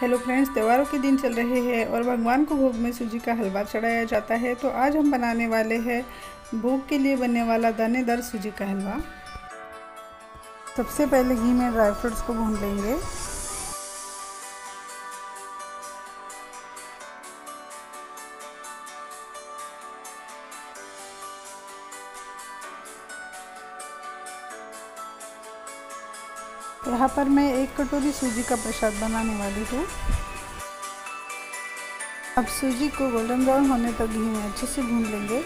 Hello friends, त्योहारों के दिन चल रहे हैं और भगवान को भोग में सूजी का हलवा चढ़ाया जाता है। तो आज हम बनाने वाले हैं भोग के लिए बनने वाला दानेदार सूजी का हलवा। सबसे पहले घी में ड्राई फ्रूट्स को भून लेंगे। यहाँ पर मैं एक कटोरी सूजी का प्रसाद बनाने वाली हूँ। अब सूजी को गोल्डन ब्राउन होने तक घी में अच्छे से भून लेंगे।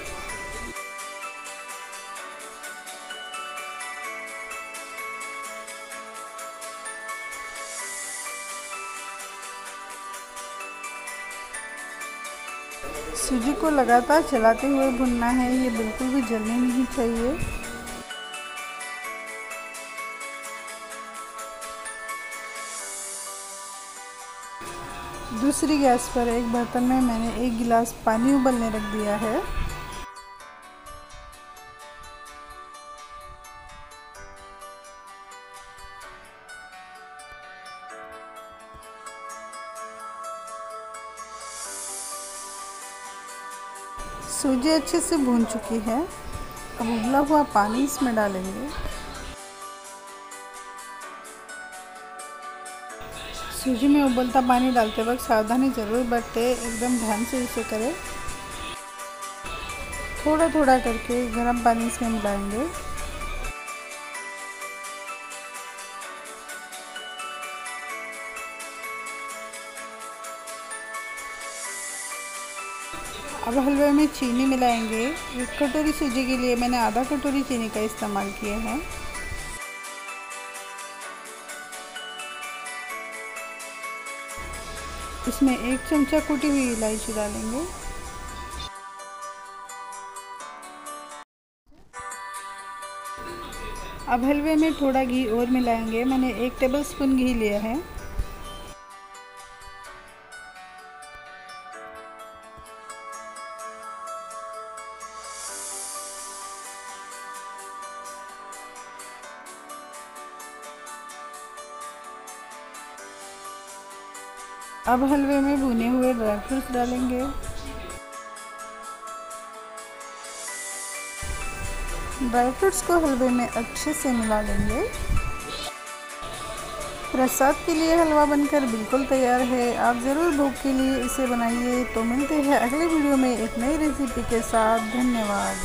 सूजी को लगातार चलाते हुए भुनना है, ये बिल्कुल भी जलने नहीं चाहिए। दूसरी गैस पर एक बर्तन में मैंने एक गिलास पानी उबलने रख दिया है। सूजी अच्छे से भून चुकी है। अब उबला हुआ पानी इसमें डालेंगे। सूजी में उबलता पानी डालते वक्त सावधानी ज़रूर बरते, एकदम ध्यान से इसे करें। थोड़ा थोड़ा करके गर्म पानी इसमें मिलाएँगे। अब हलवे में चीनी मिलाएँगे। एक कटोरी सूजी के लिए मैंने आधा कटोरी चीनी का इस्तेमाल किया है। इसमें एक चमचा कूटी हुई इलायची डालेंगे। अब हलवे में थोड़ा घी और मिलाएँगे। मैंने एक टेबल स्पून घी लिया है। अब हलवे में भुने हुए ड्राई फ्रूट्स डालेंगे। ड्राई फ्रूट्स को हलवे में अच्छे से मिला लेंगे। प्रसाद के लिए हलवा बनकर बिल्कुल तैयार है। आप ज़रूर भूख के लिए इसे बनाइए। तो मिलते हैं अगले वीडियो में एक नई रेसिपी के साथ। धन्यवाद।